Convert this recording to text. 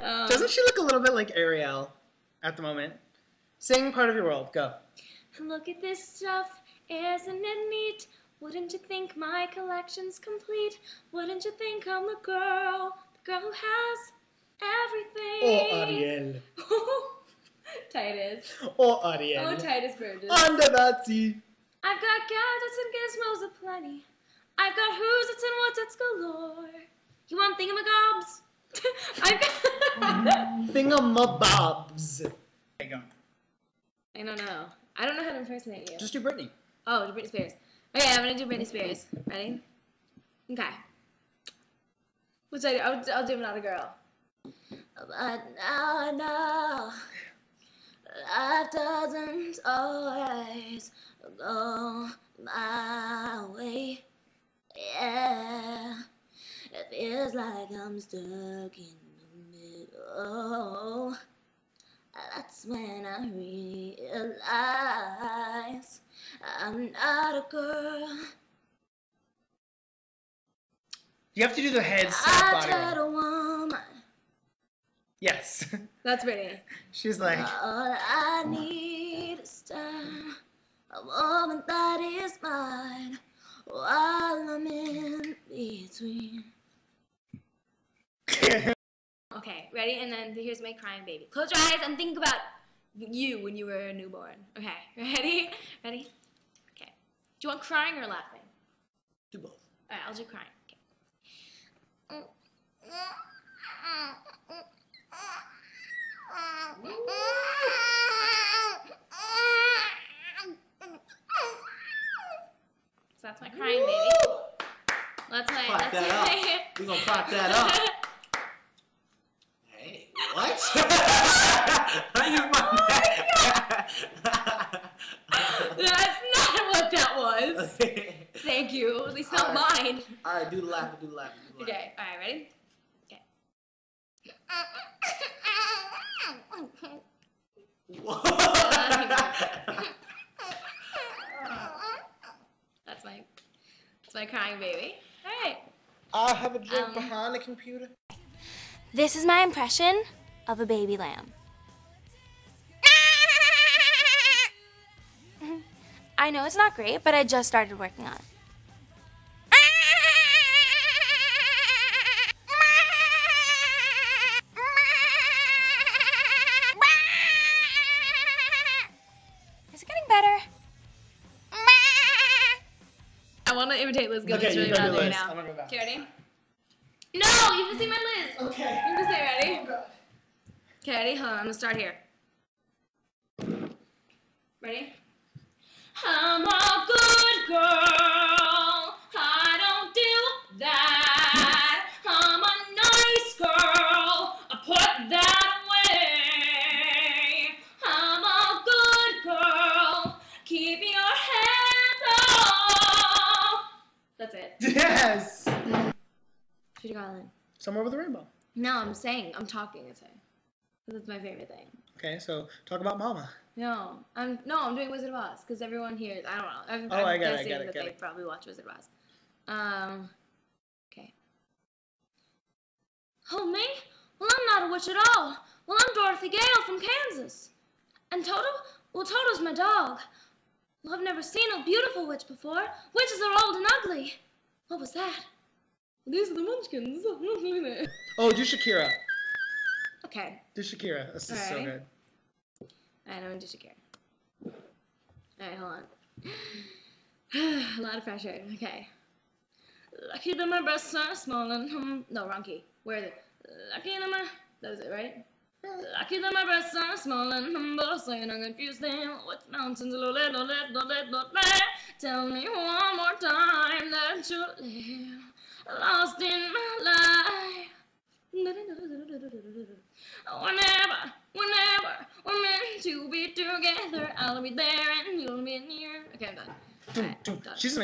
Um, Doesn't she look a little bit like Ariel at the moment? Sing part of your world. Go. Look at this stuff, isn't it neat? Wouldn't you think my collection's complete? Wouldn't you think I'm the girl, the girl who has everything? Oh, Ariel. Tituss. Oh, Ariel. Oh, Tituss Burgess. Under that sea. I've got gadgets and gizmos aplenty. I've got who's it's and what's it's galore. You want thingamagobs? I've got. Thingamabobs. There you go. I don't know. I don't know how to impersonate you. Just do Britney. Oh, Britney Spears. Okay, I'm gonna do Britney Spears. Ready? Okay. What's I do? I'll, I'll do Not a Girl. But now I know life doesn't always go my way. Yeah, it feels like I'm stuck in the middle. That's when I realize I'm not a girl. You have to do the head I snap body. tried roll. a woman. Yes. That's pretty. She's like, All I need is time, a woman that is mine, while I'm in between. Okay, ready? And then here's my crying baby. Close your eyes and think about you when you were a newborn. Okay, ready? Ready? Okay. Do you want crying or laughing? do both. All right, I'll do crying. Okay. So that's my crying baby. That's my. Clap that's that my. We gonna clap that up. Hey, what? you that's not what that was. Thank you. At least not All right. mine. All right, do the laugh, do the laugh. Do the laugh. Okay. All right. Ready? Okay. That's my. That's my crying baby. All right. I have a drink Um, behind the computer. This is my impression of a baby lamb. I know it's not great, but I just started working on it. Is it getting better? I want to imitate Liz Gillies Okay, you really go do badly right now. I'm gonna go back. Okay, ready? No, you have to see my Liz. Okay. You have to say ready. Oh, Okay, ready? Hold on, I'm gonna start here. Ready? I'm a good girl. I don't do that. I'm a nice girl. I put that away. I'm a good girl. Keep your hands off. That's it. Yes. Judy Garland. Somewhere with a rainbow. No, I'm saying. I'm talking and saying. That's my favorite thing. Okay, so talk about Mama. No, I'm no, I'm doing Wizard of Oz because everyone here. I don't know. I'm, Oh, I'm I got it, I guessing got it, that got they it. probably watch Wizard of Oz. Um, okay. Oh me? Well, I'm not a witch at all. Well, I'm Dorothy Gale from Kansas. And Toto? Well, Toto's my dog. Well, I've never seen a beautiful witch before. Witches are old and ugly. What was that? These are the Munchkins. Oh, do Shakira. Okay. Do Shakira. This is so Alright. good. Alright, I'm gonna do Shakira. Alright, hold on. a lot of pressure. Okay. Lucky that my breasts are small and hum. No, wrong key. Where is it? Lucky that my. That was it, right? Lucky that my breasts are small and humble, saying I'm confused them with mountains. Lole, lole, lole, lole. Tell me one more time that you live lost in. Whenever, whenever we're meant to be together, I'll be there and you'll be near. Okay, I'm done. Alright, done. She's